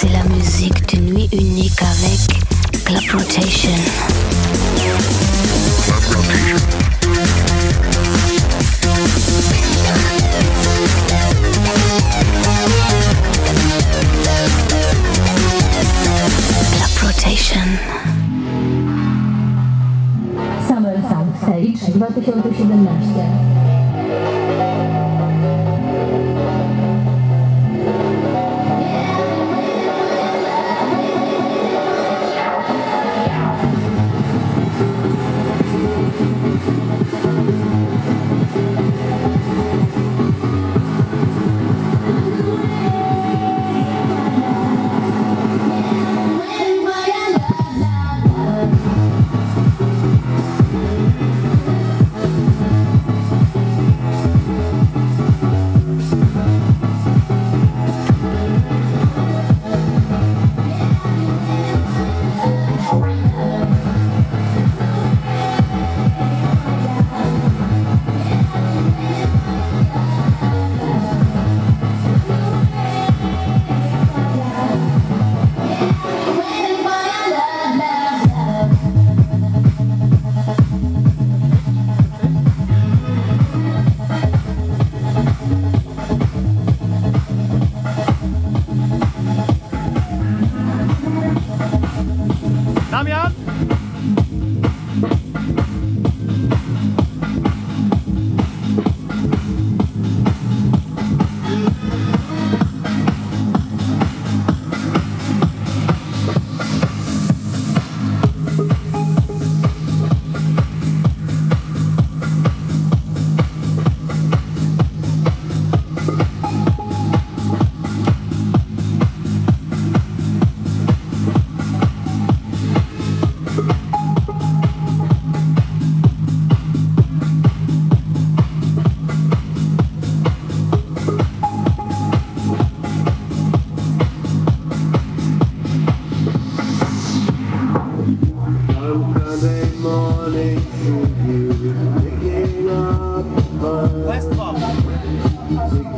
C'est la musique d'une nuit unique avec Club Rotation. Club Rotation. Summer Soundstage 2017.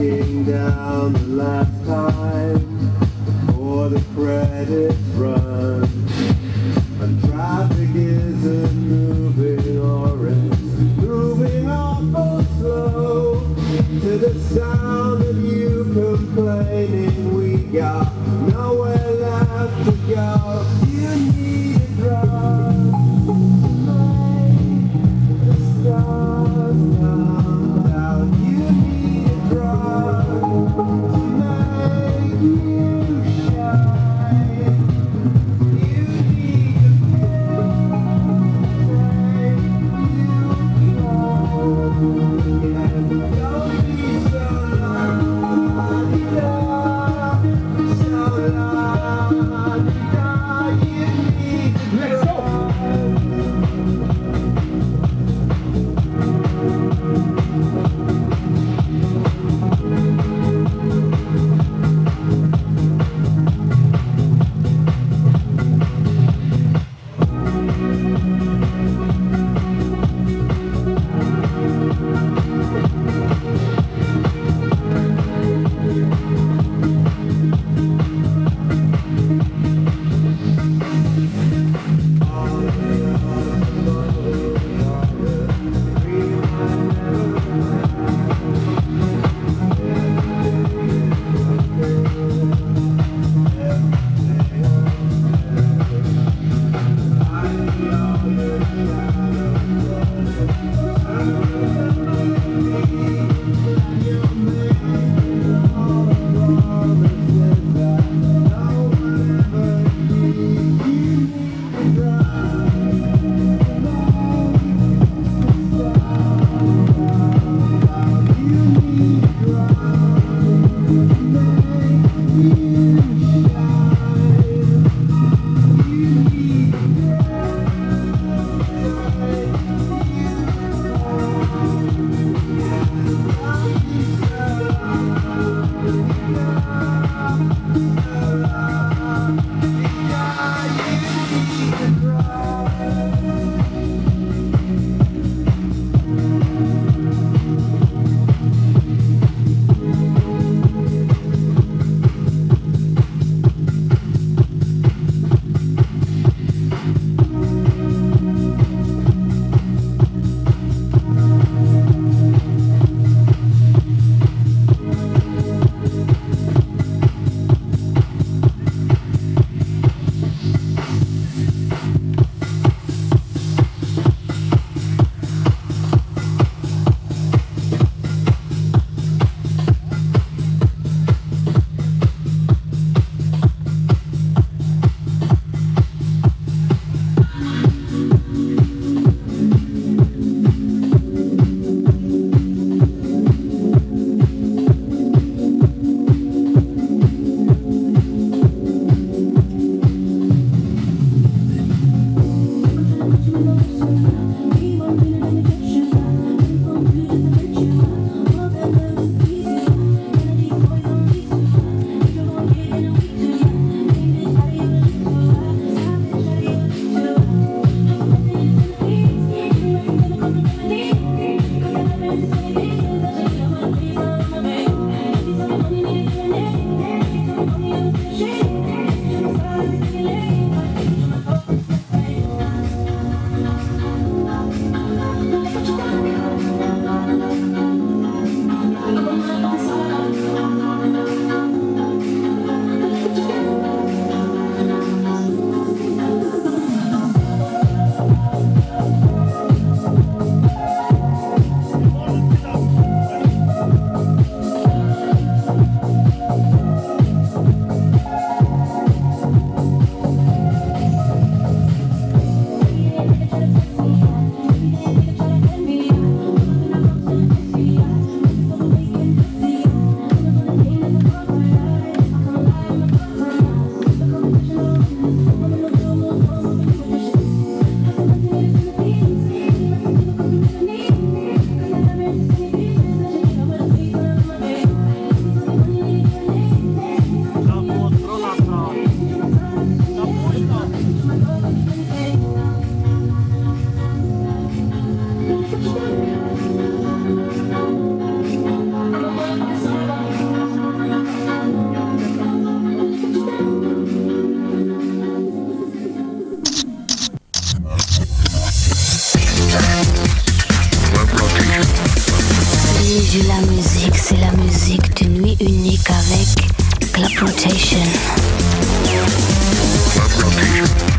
Ticking down the last time for the credit run. And traffic isn't moving or it's moving awful slow. To the sound of you complaining, we got nowhere left to go. Rotation.